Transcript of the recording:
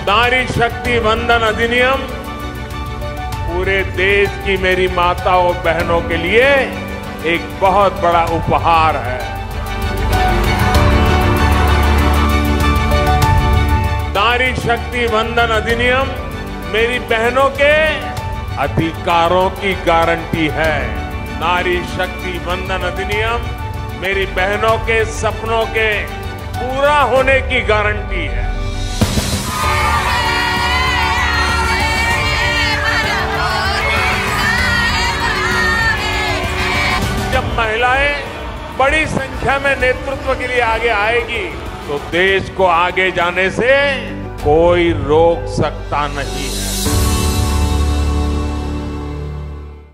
नारी शक्ति वंदन अधिनियम पूरे देश की मेरी माताओं बहनों के लिए एक बहुत बड़ा उपहार है। नारी शक्ति वंदन अधिनियम मेरी बहनों के अधिकारों की गारंटी है। नारी शक्ति वंदन अधिनियम मेरी बहनों के सपनों के पूरा होने की गारंटी है। महिलाएँ बड़ी संख्या में नेतृत्व के लिए आगे आएगी। तो देश को आगे जाने से कोई रोक सकता नहीं है।